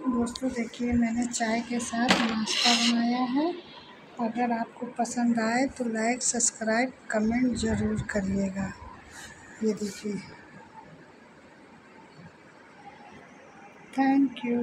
दोस्तों, देखिए, मैंने चाय के साथ नाश्ता बनाया है। अगर आपको पसंद आए तो लाइक सब्सक्राइब कमेंट ज़रूर करिएगा। ये देखिए। Thank you